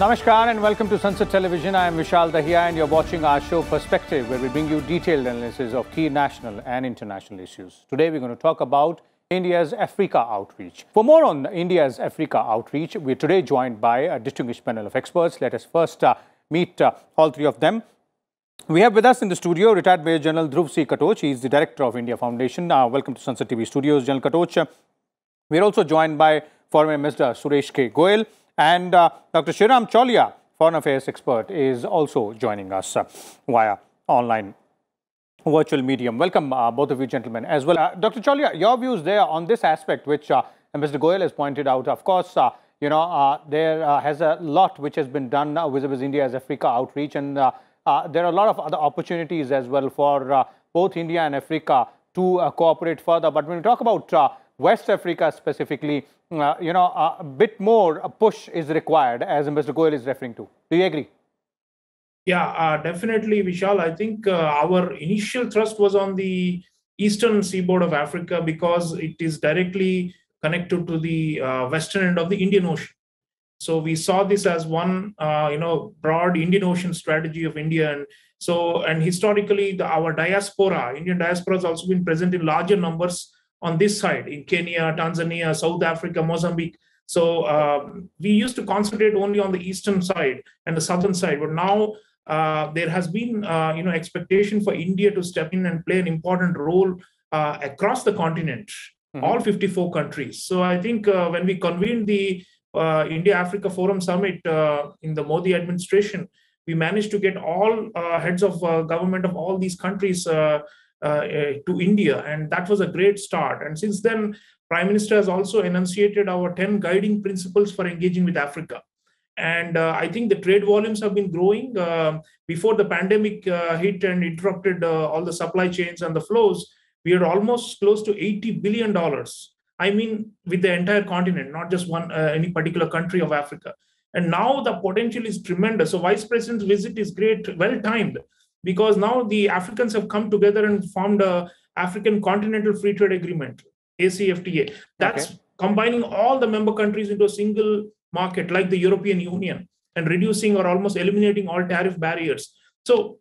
Namaskar and welcome to Sansad Television. I am Vishal Dahiya and you're watching our show Perspective where we bring you detailed analysis of key national and international issues. Today we're going to talk about India's Africa outreach. For more on India's Africa outreach, we're today joined by a distinguished panel of experts. Let us first uh, meet uh, all three of them. We have with us in the studio retired Major General Dhruv C. Katoch. He is the director of India Foundation. Uh, welcome to Sansad TV Studios, General Katoch. We're also joined by former Minister Suresh K. Goel and uh, Dr. Sreeram Chaulia, foreign affairs expert, is also joining us uh, via online virtual medium. Welcome, uh, both of you gentlemen, as well. Uh, Dr. Chaulia, your views there on this aspect, which uh, Mr. Goel has pointed out. Of course, uh, you know, there has a lot which has been done uh, vis-a-vis India's Africa outreach, and there are a lot of other opportunities as well for both India and Africa to cooperate further. But when we talk about West Africa specifically, uh, you know, a bit more a push is required, as Mr. Goel is referring to. Do you agree? Yeah, uh, definitely, Vishal. I think uh, our initial thrust was on the eastern seaboard of Africa because it is directly connected to the uh, western end of the Indian Ocean. So we saw this as one, uh, you know, broad Indian Ocean strategy of India, and so and historically, the, our diaspora, Indian diaspora, has also been present in larger numbers on this side in Kenya, Tanzania, South Africa, Mozambique. So um, we used to concentrate only on the eastern side and the southern side, but now uh, there has been uh, you know expectation for India to step in and play an important role uh, across the continent, mm-hmm. all 54 countries. So I think uh, when we convened the uh, India Africa Forum Summit uh, in the Modi administration, we managed to get all heads of government of all these countries to India, and that was a great start. And since then, Prime Minister has also enunciated our 10 guiding principles for engaging with Africa. And uh, I think the trade volumes have been growing. Uh, before the pandemic uh, hit and interrupted uh, all the supply chains and the flows, we are almost close to $80 billion. I mean, with the entire continent, not just one any particular country of Africa. And now the potential is tremendous. So, Vice President's visit is great, well timed because now the Africans have come together and formed a African Continental Free Trade Agreement, ACFTA. That's okay. combining all the member countries into a single market like the European Union and reducing or almost eliminating all tariff barriers. So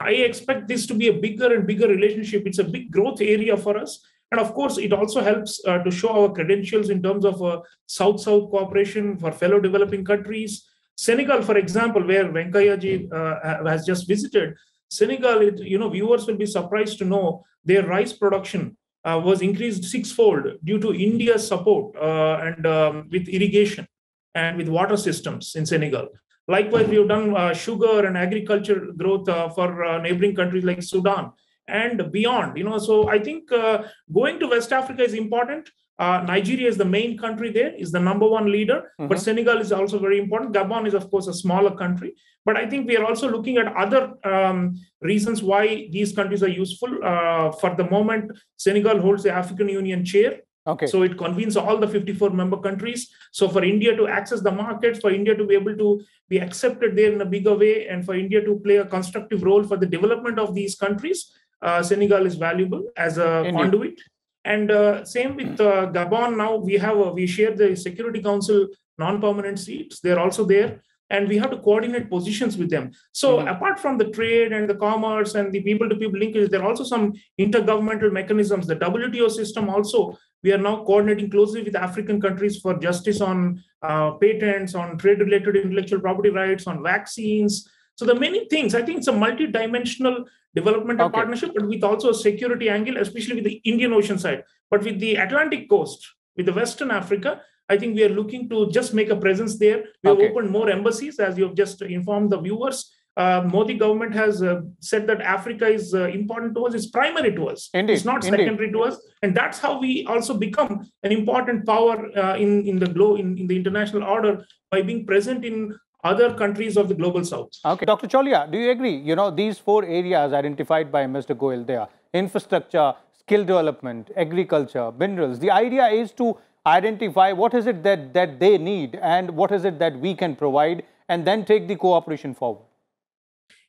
I expect this to be a bigger and bigger relationship. It's a big growth area for us. And of course, it also helps uh, to show our credentials in terms of uh, South South cooperation for fellow developing countries. Senegal, for example, where Venkaiah uh, has just visited, Senegal, it, you know, viewers will be surprised to know their rice production uh, was increased sixfold due to India's support uh, and um, with irrigation and with water systems in Senegal. Likewise, we have done uh, sugar and agriculture growth uh, for uh, neighboring countries like Sudan and beyond. You know, so I think uh, going to West Africa is important. Nigeria is the main country there, is the number one leader, mm-hmm. but Senegal is also very important. Gabon is, of course, a smaller country. But I think we are also looking at other um, reasons why these countries are useful. Uh, for the moment, Senegal holds the African Union chair. Okay. So it convenes all the 54 member countries. So for India to access the market, for India to be able to be accepted there in a bigger way, and for India to play a constructive role for the development of these countries, uh, Senegal is valuable as a India. conduit. And uh, same with uh, Gabon. Now we have a, we share the Security Council non-permanent seats. They're also there and we have to coordinate positions with them. So mm-hmm. apart from the trade and the commerce and the people-to-people linkage, there are also some intergovernmental mechanisms. The WTO system also, we are now coordinating closely with African countries for justice on uh, patents, on trade-related intellectual property rights, on vaccines. So the many things. I think it's a multi-dimensional development okay. partnership, but with also a security angle, especially with the Indian Ocean side. But with the Atlantic coast, with the Western Africa, I think we are looking to just make a presence there. We have opened more embassies, as you have just informed the viewers. Uh, Modi government has uh, said that Africa is uh, important to us, it's primary to us. Indeed. It's not Indeed. secondary to us. And that's how we also become an important power uh, in, in the globe, in, in the international order by being present in other countries of the global south. Okay. Dr. Chaulia, do you agree? You know, these four areas identified by Mr. Goel there, infrastructure, skill development, agriculture, minerals. The idea is to identify what is it that, that they need and what is it that we can provide and then take the cooperation forward.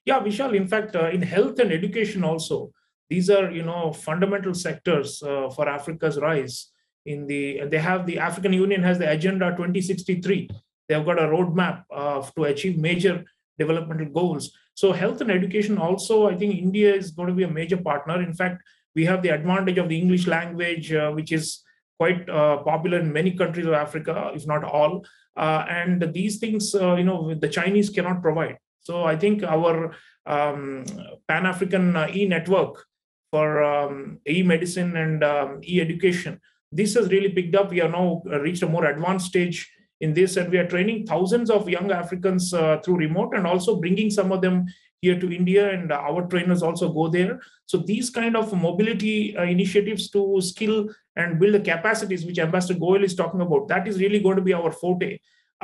Yeah, Vishal, in fact, uh, in health and education also, these are, you know, fundamental sectors uh, for Africa's rise. In the, they have the African Union has the Agenda 2063, They have got a roadmap uh, to achieve major developmental goals. So health and education also, I think India is going to be a major partner. In fact, we have the advantage of the English language, uh, which is quite uh, popular in many countries of Africa, if not all. Uh, and these things, uh, you know, the Chinese cannot provide. So I think our um, Pan African uh, e network for um, e medicine and um, e education, this has really picked up. We are now reached a more advanced stage in this, and we are training thousands of young Africans uh, through remote and also bringing some of them here to India, and our trainers also go there. So these kind of mobility uh, initiatives to skill and build the capacities, which Ambassador goel is talking about, that is really going to be our forte.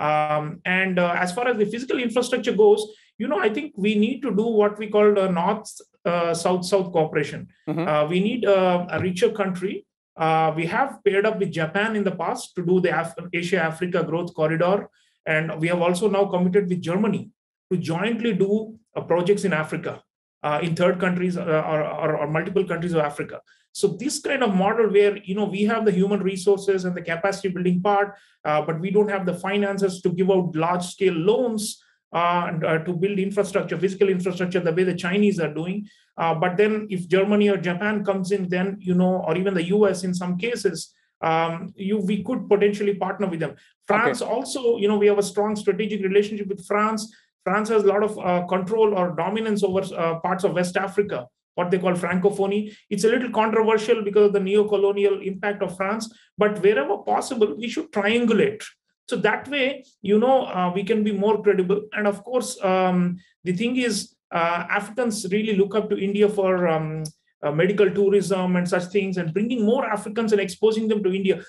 Um, and uh, as far as the physical infrastructure goes, you know, I think we need to do what we call the North uh, South South cooperation. Mm-hmm. Uh, we need uh, a richer country. Uh, we have paired up with Japan in the past to do the Af- Asia Africa Growth Corridor, and we have also now committed with Germany to jointly do uh, projects in Africa, uh, in third countries uh, or, or, or, multiple countries of Africa. So this kind of model where you know we have the human resources and the capacity building part, uh, but we don't have the finances to give out large scale loans uh, and, to build infrastructure, physical infrastructure, the way the Chinese are doing. But then if Germany or Japan comes in, then you know, or even the US in some cases, um, you we could potentially partner with them. France okay. also, you know, we have a strong strategic relationship with France. France has a lot of uh, control or dominance over uh, parts of West Africa, what they call Francophonie. It's a little controversial because of the neo-colonial impact of France, but wherever possible, we should triangulate. So that way, you know, uh, we can be more credible. And of course, um, the thing is, uh, Africans really look up to India for um, uh, medical tourism and such things and bringing more africans and exposing them to india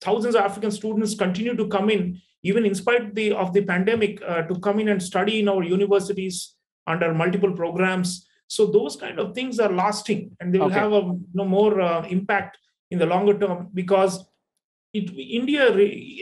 thousands of african students continue to come in even in spite the, of the pandemic, uh, to come in and study in our universities under multiple programs. So those kind of things are lasting, and they will okay. have a you know, more uh, impact in the longer term because it, India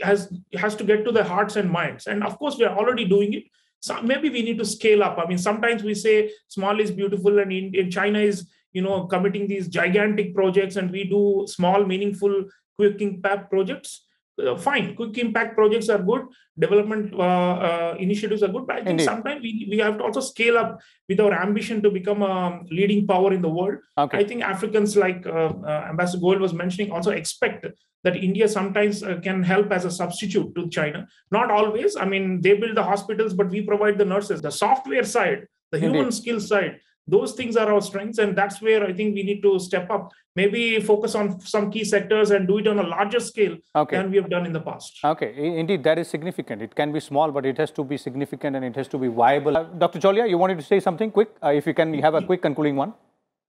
has has to get to the hearts and minds. And of course, we are already doing it. So maybe we need to scale up. I mean, sometimes we say small is beautiful, and in, in China is you know committing these gigantic projects, and we do small, meaningful, quick impact projects uh, fine quick impact projects are good development uh, uh, initiatives are good but i think Indeed. sometimes we, we have to also scale up with our ambition to become a leading power in the world okay. i think africans like uh, uh, ambassador Goel was mentioning also expect that india sometimes uh, can help as a substitute to china not always i mean they build the hospitals but we provide the nurses the software side the human Indeed. skill side those things are our strengths and that's where i think we need to step up. Maybe focus on some key sectors and do it on a larger scale okay. than we have done in the past. Okay. Indeed that is significant. It can be small but it has to be significant and it has to be viable. Uh, dr chaulia you wanted to say something quick? Uh, if you can have a quick concluding one.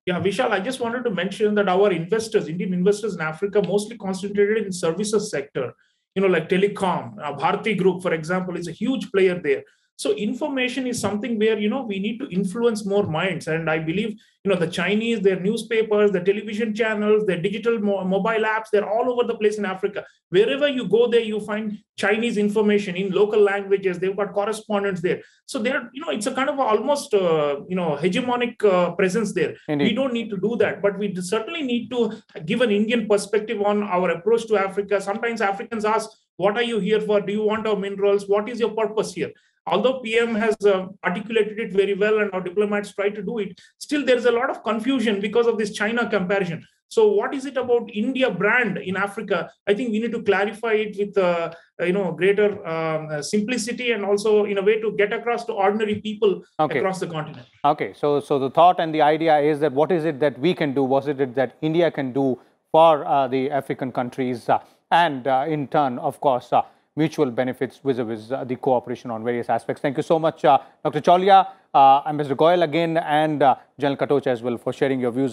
Yeah, Vishal, I just wanted to mention that our investors, Indian investors in Africa, mostly concentrated in services sector, you know, like telecom. Uh, Bharti Group, for example, is a huge player there so information is something where you know we need to influence more minds. And i believe you know the chinese their newspapers the television channels their digital mo- mobile apps they're all over the place in africa. Wherever you go there you find chinese information in local languages. They've got correspondents there. So they're you know it's a kind of almost uh, you know hegemonic uh, presence there. Indeed. we don't need to do that. But we certainly need to give an indian perspective on our approach to africa. Sometimes africans ask what are you here for? Do you want our minerals? What is your purpose here although PM has uh, articulated it very well and our diplomats try to do it, still there's a lot of confusion because of this China comparison. So what is it about India brand in Africa? I think we need to clarify it with uh, you know greater um, simplicity and also in a way to get across to ordinary people okay. across the continent. Okay, so so the thought and the idea is that what is it that we can do? What is it that India can do for uh, the African countries, uh, and uh, in turn, of course uh, mutual benefits vis-a-vis uh, the cooperation on various aspects. Thank you so much, Dr. Chaulia, uh, Ambassador Goel again, and uh, General Katoch as well for sharing your views.